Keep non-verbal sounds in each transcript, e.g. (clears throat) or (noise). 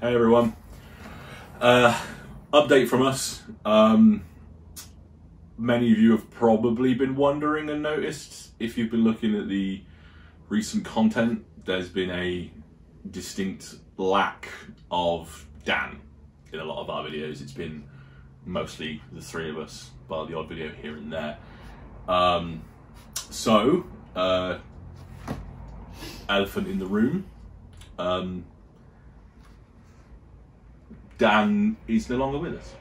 Hey everyone. Uh, update from us. Um, many of you have probably been wondering and noticed if you've been looking at the recent content, there's been a distinct lack of Dan in a lot of our videos. It's been mostly the three of us, bar the odd video here and there. Um, so, uh, elephant in the room. Um, Dan is no longer with us.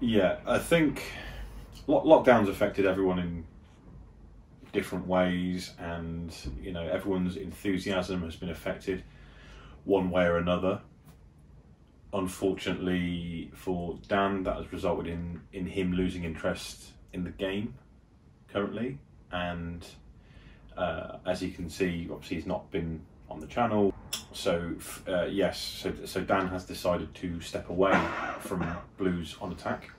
Yeah, I think lock- lockdowns affected everyone in different ways, and you know everyone's enthusiasm has been affected one way or another. Unfortunately for Dan, that has resulted in in him losing interest in the game currently, and uh, as you can see, obviously he's not been on the channel. So uh, yes, so so Dan has decided to step away from Blues on attack.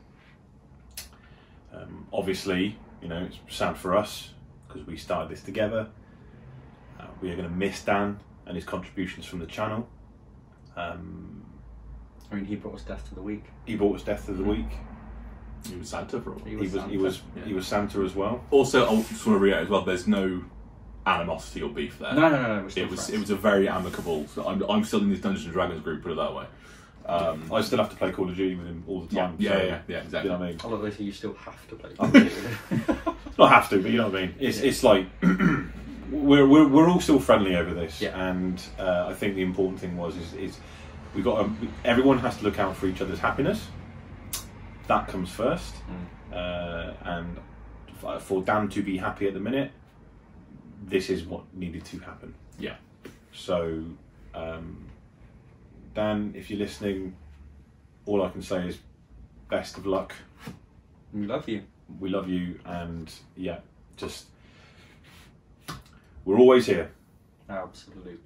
Um, obviously, you know it's sad for us because we started this together. Uh, we are going to miss Dan and his contributions from the channel. Um, I mean, he brought us Death to the Week. he brought us Death of the Week. He was Santa for a while. He He was was he Santa, was yeah. he was Santa as well. Also, I just want to reiterate as well. There's no animosity or beef there. No, no, no, no. We're still it was friends. it was a very amicable. So I'm, I'm still in this Dungeons and Dragons group. Put it that way. Um, I still have to play Call of Duty with him all the time. yeah, so, yeah, yeah, exactly. You know what I mean? Although you still have to play. Oh, (laughs) Not have to, but you know what I mean. It's it's like (clears throat) we're, we're we're all still friendly over this, Yeah. and uh, I think the important thing was is is we got to, everyone has to look out for each other's happiness. That comes first, uh, and for Dan to be happy at the minute, this is what needed to happen. Yeah. So, um, Dan, if you're listening, all I can say is best of luck we love you. we love you and yeah just we're always here Absolutely.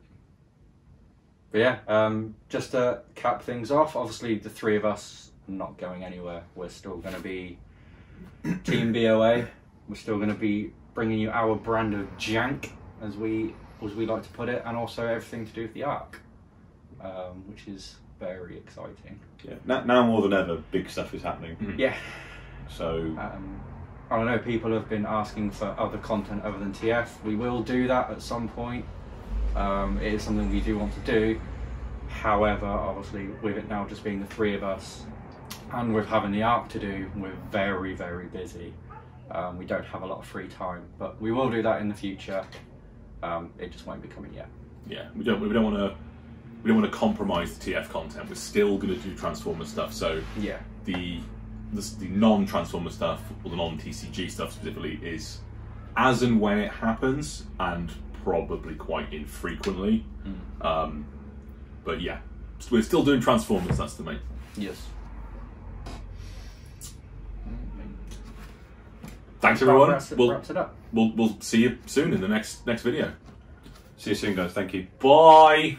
But yeah, um, just to cap things off, obviously the three of us are not going anywhere. We're still going to be Team BOA. We're still going to be bringing you our brand of jank, as we as we like to put it, and also everything to do with the arc, um, which is very exciting. yeah now, now more than ever big stuff is happening Mhm. Yeah, so Um, I know. People have been asking for other content other than TF. We will do that at some point. Um, it is something we do want to do. However, obviously, with it now just being the three of us, and with having the arc to do, we're very, very busy. Um, we don't have a lot of free time, but we will do that in the future. Um, it just won't be coming yet. Yeah, we don't we don't want to we don't want to compromise the TF content. We're still going to do Transformer stuff. So Yeah, the the, the non Transformer stuff or the non TCG stuff specifically is as and when it happens, and probably quite infrequently. Um, but yeah, we're still doing Transformers. That's the main. yes. Thanks everyone. Wraps it, We'll, wraps it up. we'll we'll see you soon in the next next video. see you soon guys thank you Bye.